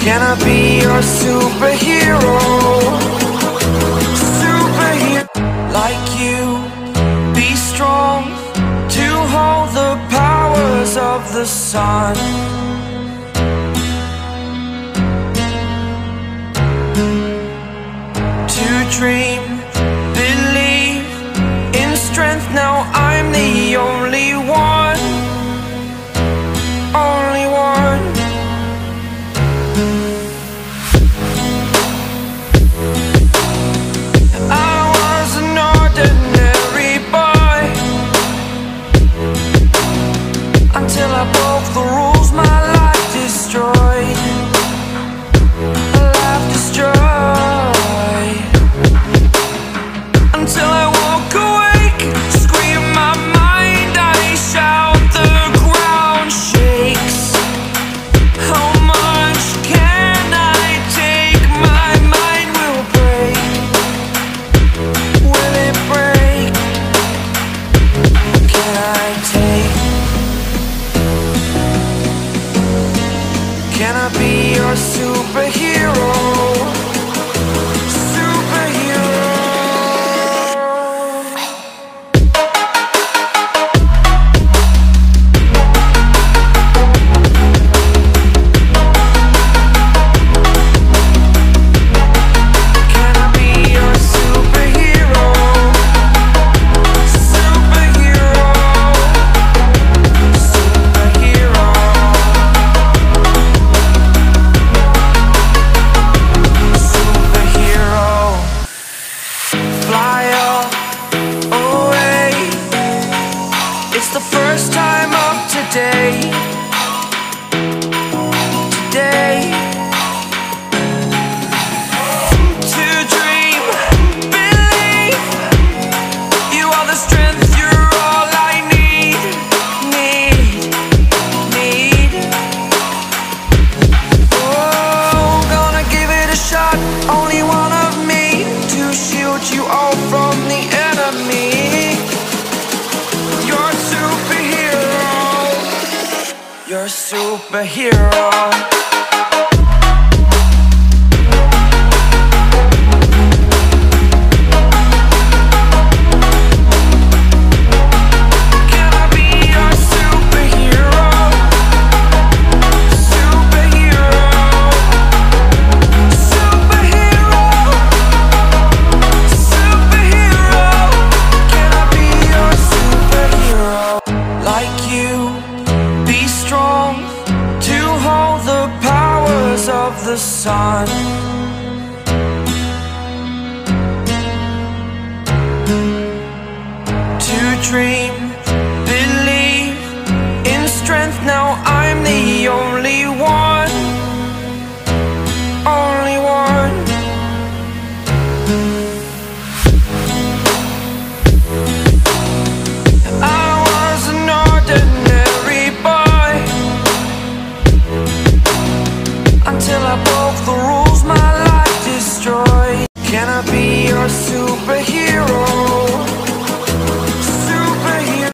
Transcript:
Can I be your superhero? Superhero. Like you, be strong To hold the powers of the sun. To dream, believe In strength, now I'm the only one. the road. superhero day. You're a superhero. the sun. To dream, believe in strength Now I'm the only one. Only one.